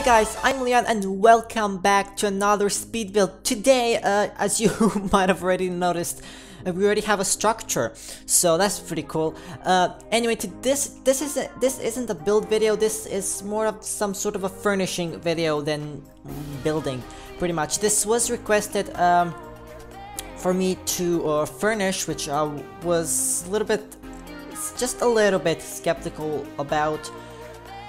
Hi guys, I'm Leon and welcome back to another speed build. Today, uh, as you might have already noticed, uh, we already have a structure, so that's pretty cool. Uh, anyway, to this this is a, this isn't a build video. This is more of some sort of a furnishing video than building, pretty much. This was requested um, for me to uh, furnish, which I was a little bit, just a little bit skeptical about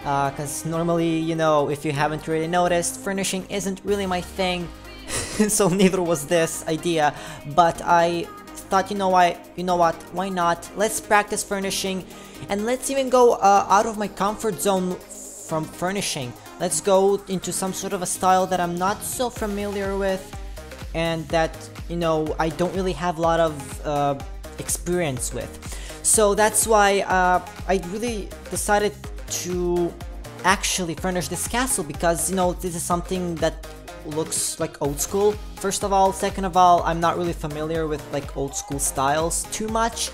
because uh, normally, you know, if you haven't really noticed, furnishing isn't really my thing, so neither was this idea, but I thought, you know what, you know what, why not, let's practice furnishing, and let's even go uh, out of my comfort zone from furnishing, let's go into some sort of a style that I'm not so familiar with, and that, you know, I don't really have a lot of uh, experience with. So that's why uh, I really decided to actually furnish this castle because you know this is something that looks like old school. First of all second of all I'm not really familiar with like old school styles too much.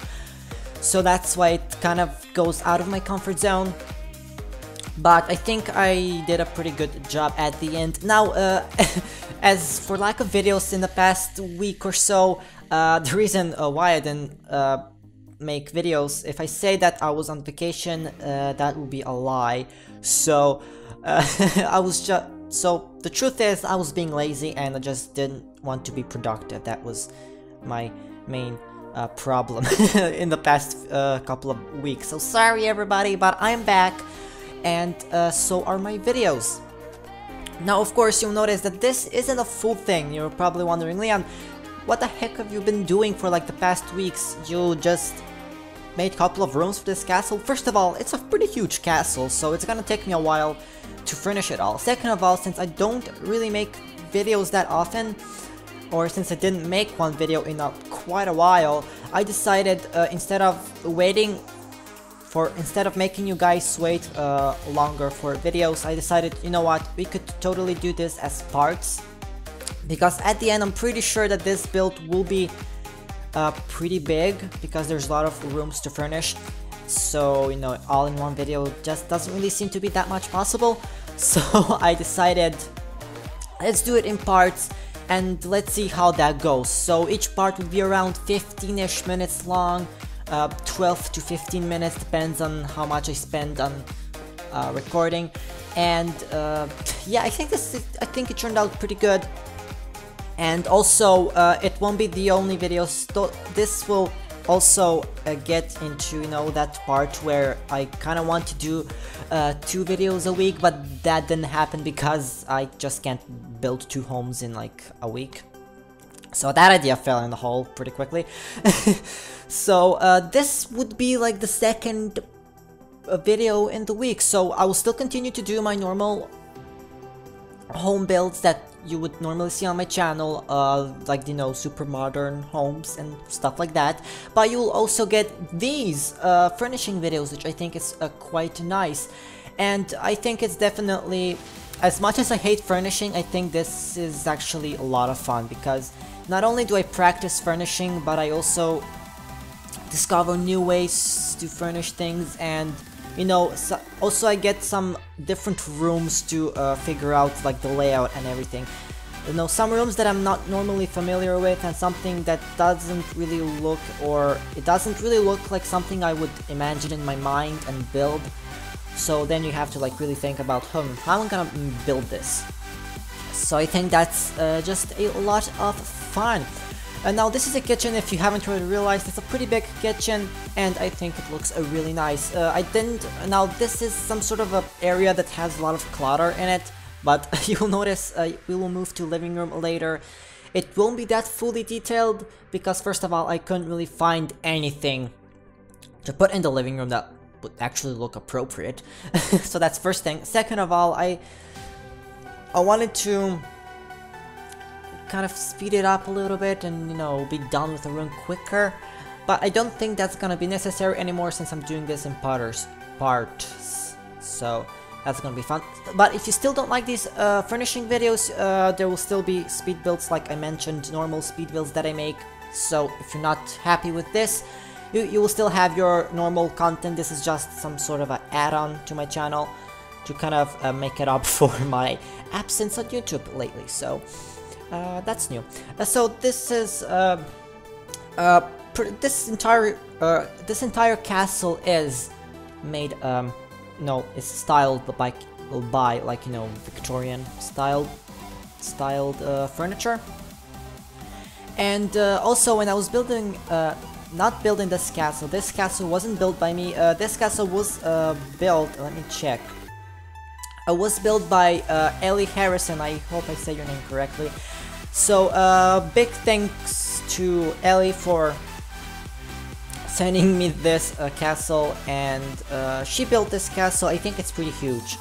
So that's why it kind of goes out of my comfort zone. But I think I did a pretty good job at the end. Now uh, as for lack of videos in the past week or so uh, the reason uh, why I didn't uh, make videos. If I say that I was on vacation, uh, that would be a lie. So, uh, I was just... So, the truth is, I was being lazy and I just didn't want to be productive. That was my main uh, problem in the past uh, couple of weeks. So, sorry everybody, but I'm back. And uh, so are my videos. Now, of course, you'll notice that this isn't a full thing. You're probably wondering, Leon, what the heck have you been doing for like the past weeks? You just made a couple of rooms for this castle. First of all, it's a pretty huge castle, so it's gonna take me a while to finish it all. Second of all, since I don't really make videos that often, or since I didn't make one video in a, quite a while, I decided uh, instead of waiting for, instead of making you guys wait uh, longer for videos, I decided, you know what, we could totally do this as parts. Because at the end, I'm pretty sure that this build will be uh, pretty big because there's a lot of rooms to furnish. So, you know, all in one video just doesn't really seem to be that much possible. So I decided, let's do it in parts and let's see how that goes. So each part will be around 15ish minutes long, uh, 12 to 15 minutes, depends on how much I spend on uh, recording. And uh, yeah, I think this, is, I think it turned out pretty good and also uh, it won't be the only video. This will also uh, get into you know that part where I kind of want to do uh, two videos a week but that didn't happen because I just can't build two homes in like a week. So that idea fell in the hole pretty quickly. So uh, this would be like the second uh, video in the week. So I will still continue to do my normal home builds that you would normally see on my channel, uh, like, you know, super modern homes and stuff like that. But you'll also get these uh, furnishing videos, which I think is uh, quite nice. And I think it's definitely, as much as I hate furnishing, I think this is actually a lot of fun because not only do I practice furnishing, but I also discover new ways to furnish things and you know, so also I get some different rooms to uh, figure out like the layout and everything. You know, some rooms that I'm not normally familiar with and something that doesn't really look or it doesn't really look like something I would imagine in my mind and build. So then you have to like really think about, hmm, how am I gonna build this? So I think that's uh, just a lot of fun. And now this is a kitchen, if you haven't already realized, it's a pretty big kitchen, and I think it looks uh, really nice. Uh, I didn't, now this is some sort of a area that has a lot of clutter in it, but you'll notice uh, we will move to living room later. It won't be that fully detailed, because first of all, I couldn't really find anything to put in the living room that would actually look appropriate. so that's first thing. Second of all, I I wanted to kind of speed it up a little bit and, you know, be done with the run quicker. But I don't think that's gonna be necessary anymore since I'm doing this in Potter's parts. So that's gonna be fun. But if you still don't like these uh, furnishing videos, uh, there will still be speed builds like I mentioned, normal speed builds that I make. So if you're not happy with this, you, you will still have your normal content. This is just some sort of an add-on to my channel to kind of uh, make it up for my absence on YouTube lately. So uh, that's new. Uh, so this is uh, uh, this entire uh, this entire castle is made um, no, it's styled by by like you know Victorian styled styled uh, furniture. And also when I was building, not building this castle, this castle wasn't built by me, this castle was built, let me check. It was built by uh, Ellie Harrison, I hope I say your name correctly. So uh, big thanks to Ellie for sending me this uh, castle and uh, she built this castle, I think it's pretty huge.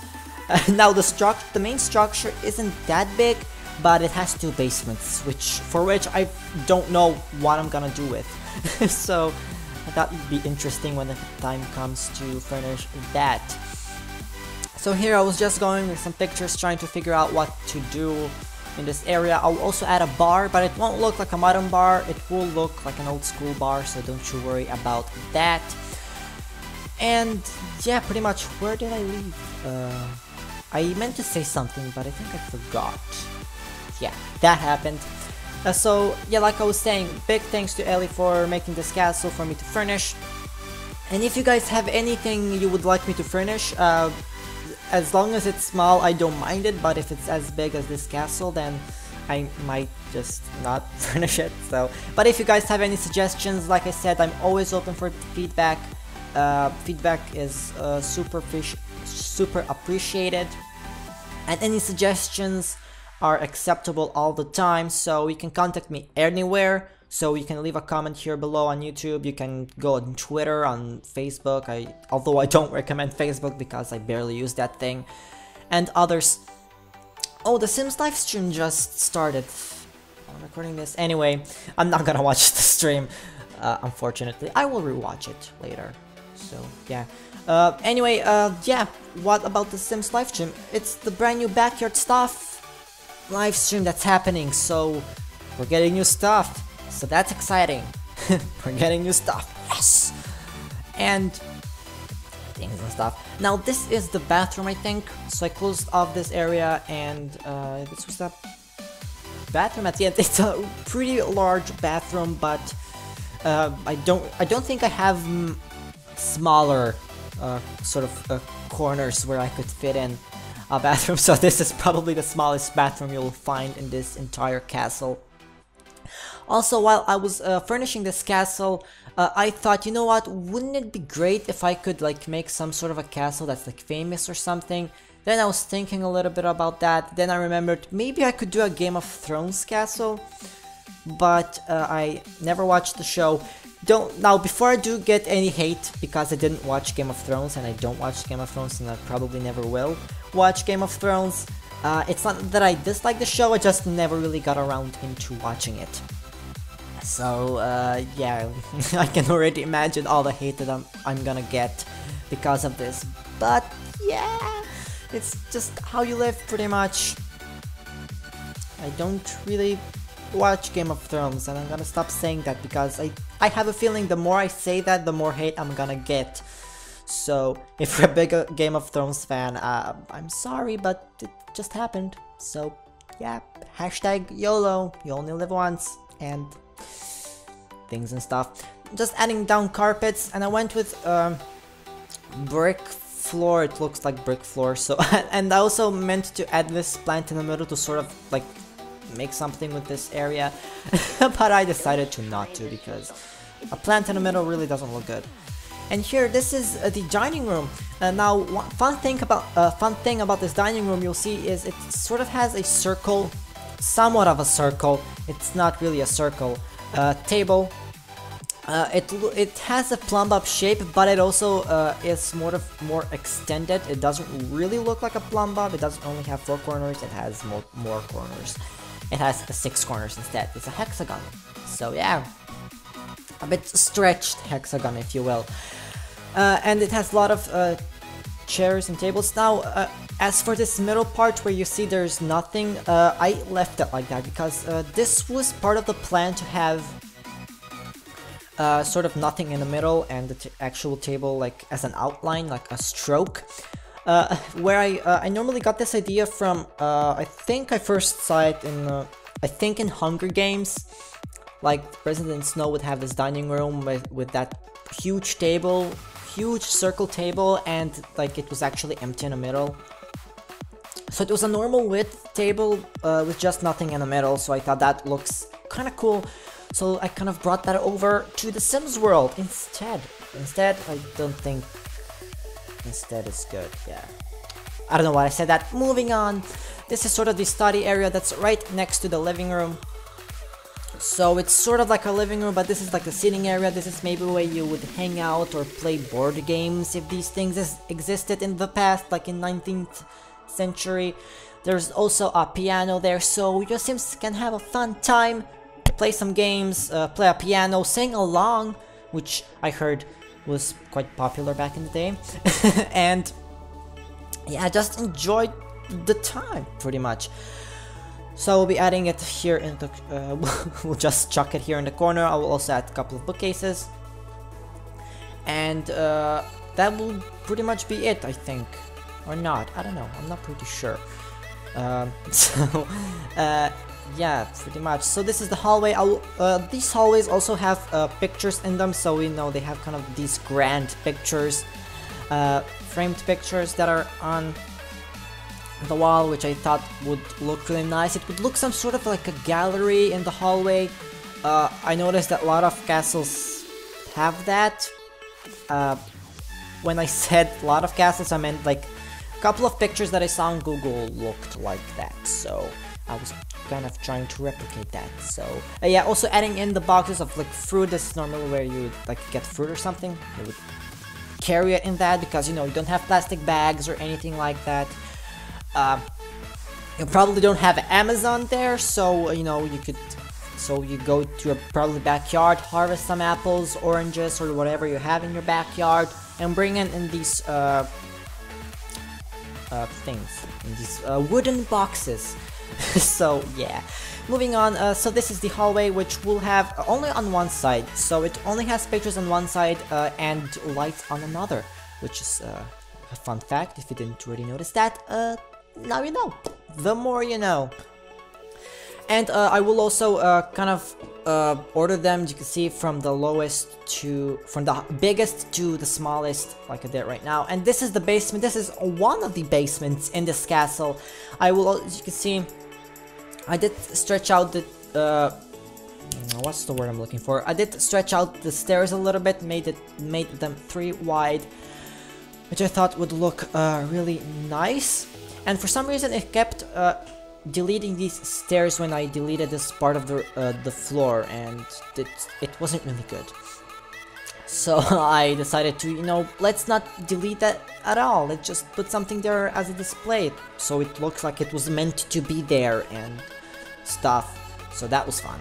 Uh, now the structure, the main structure isn't that big, but it has two basements, which for which I don't know what I'm gonna do with. so that would be interesting when the time comes to furnish that. So here I was just going with some pictures trying to figure out what to do in this area. I'll also add a bar, but it won't look like a modern bar, it will look like an old school bar, so don't you worry about that. And yeah, pretty much, where did I leave? Uh, I meant to say something, but I think I forgot yeah, that happened. Uh, so, yeah, like I was saying, big thanks to Ellie for making this castle for me to furnish. And if you guys have anything you would like me to furnish, uh, as long as it's small, I don't mind it, but if it's as big as this castle, then I might just not furnish it, so... But if you guys have any suggestions, like I said, I'm always open for feedback. Uh, feedback is uh, super, super appreciated. And any suggestions, are acceptable all the time, so you can contact me anywhere. So you can leave a comment here below on YouTube, you can go on Twitter, on Facebook, I although I don't recommend Facebook because I barely use that thing, and others. Oh, the Sims livestream just started. I'm recording this. Anyway, I'm not gonna watch the stream, uh, unfortunately. I will rewatch it later. So, yeah. Uh, anyway, uh, yeah, what about the Sims livestream? It's the brand new backyard stuff live stream that's happening, so we're getting new stuff. So that's exciting. we're getting new stuff. Yes! And things and stuff. Now this is the bathroom, I think. So I closed off this area and uh, this was the bathroom at the end. It's a pretty large bathroom, but uh, I don't I don't think I have smaller uh, sort of uh, corners where I could fit in a bathroom, so this is probably the smallest bathroom you'll find in this entire castle. Also, while I was uh, furnishing this castle, uh, I thought, you know what, wouldn't it be great if I could like make some sort of a castle that's like famous or something? Then I was thinking a little bit about that, then I remembered maybe I could do a Game of Thrones castle, but uh, I never watched the show. Don't now before I do get any hate because I didn't watch Game of Thrones and I don't watch Game of Thrones and I probably never will watch Game of Thrones. Uh, it's not that I dislike the show, I just never really got around into watching it. So, uh, yeah, I can already imagine all the hate that I'm, I'm gonna get because of this. But, yeah, it's just how you live pretty much. I don't really watch Game of Thrones and I'm gonna stop saying that because I, I have a feeling the more I say that, the more hate I'm gonna get. So if you're a big Game of Thrones fan, uh, I'm sorry, but it just happened. So yeah, hashtag YOLO, you only live once, and things and stuff. Just adding down carpets, and I went with um, brick floor, it looks like brick floor, so, and I also meant to add this plant in the middle to sort of like make something with this area, but I decided to not to because a plant in the middle really doesn't look good. And here, this is uh, the dining room. Uh, now, one fun thing about uh, fun thing about this dining room you'll see is it sort of has a circle, somewhat of a circle. It's not really a circle. Uh, table. Uh, it it has a plumbob shape, but it also uh, is more of more extended. It doesn't really look like a plumbob. It doesn't only have four corners. It has more more corners. It has six corners instead. It's a hexagon. So yeah, a bit stretched hexagon, if you will. Uh, and it has a lot of uh, chairs and tables. Now, uh, as for this middle part where you see there's nothing, uh, I left it like that because uh, this was part of the plan to have uh, sort of nothing in the middle and the actual table like as an outline, like a stroke. uh, where I uh, I normally got this idea from. Uh, I think I first saw it in I think in Hunger Games. Like President Snow would have this dining room with, with that huge table, huge circle table, and like it was actually empty in the middle. So it was a normal width table uh, with just nothing in the middle. So I thought that looks kind of cool. So I kind of brought that over to the Sims world instead. Instead, I don't think instead is good, yeah. I don't know why I said that. Moving on, this is sort of the study area that's right next to the living room. So it's sort of like a living room, but this is like a sitting area. This is maybe where you would hang out or play board games if these things existed in the past, like in 19th century. There's also a piano there, so your Sims can have a fun time, play some games, uh, play a piano, sing along, which I heard was quite popular back in the day. and yeah, just enjoy the time, pretty much. So we'll be adding it here in the, uh, we'll just chuck it here in the corner. I will also add a couple of bookcases. And uh, that will pretty much be it, I think. Or not, I don't know, I'm not pretty sure. Um, so, uh, yeah, pretty much. So this is the hallway. Uh, these hallways also have uh, pictures in them, so we know they have kind of these grand pictures, uh, framed pictures that are on the wall, which I thought would look really nice. It would look some sort of like a gallery in the hallway. Uh, I noticed that a lot of castles have that. Uh, when I said a lot of castles, I meant like couple of pictures that I saw on Google looked like that, so I was kind of trying to replicate that. So uh, yeah, also adding in the boxes of like fruit. This is normally where you would like get fruit or something. You would carry it in that because you know you don't have plastic bags or anything like that. Uh, you probably don't have Amazon there, so you know you could. So you go to your probably backyard, harvest some apples, oranges, or whatever you have in your backyard, and bring in in these uh, uh, things, in these uh, wooden boxes. so yeah, moving on, uh, so this is the hallway which will have only on one side, so it only has pictures on one side uh, and lights on another, which is uh, a fun fact if you didn't already notice that, uh, now you know, the more you know. And uh, I will also uh, kind of uh, order them, you can see, from the lowest to, from the biggest to the smallest, like I did right now. And this is the basement, this is one of the basements in this castle. I will, as you can see, I did stretch out the, uh, what's the word I'm looking for? I did stretch out the stairs a little bit, made it, made them three wide, which I thought would look uh, really nice. And for some reason it kept uh, deleting these stairs when I deleted this part of the, uh, the floor and it, it wasn't really good. So I decided to, you know, let's not delete that at all. Let's just put something there as a display so it looks like it was meant to be there and stuff. So that was fun.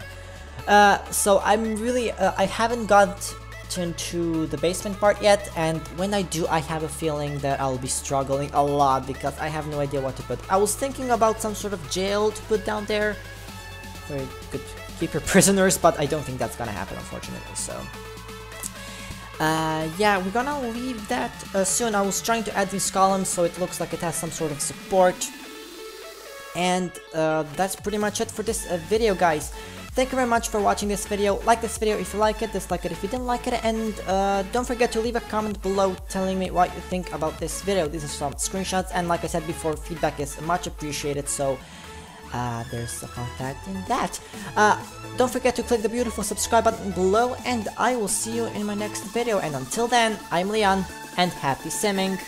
Uh, so I'm really, uh, I haven't got into the basement part yet and when I do I have a feeling that I'll be struggling a lot because I have no idea what to put. I was thinking about some sort of jail to put down there where you could keep your prisoners but I don't think that's gonna happen unfortunately so uh, yeah we're gonna leave that uh, soon. I was trying to add these columns so it looks like it has some sort of support and uh, that's pretty much it for this uh, video guys. Thank you very much for watching this video. Like this video if you like it, dislike it if you didn't like it, and uh, don't forget to leave a comment below telling me what you think about this video. These are some screenshots, and like I said before, feedback is much appreciated, so uh, there's a fun fact in that. Uh, don't forget to click the beautiful subscribe button below, and I will see you in my next video. And until then, I'm Leon, and happy simming!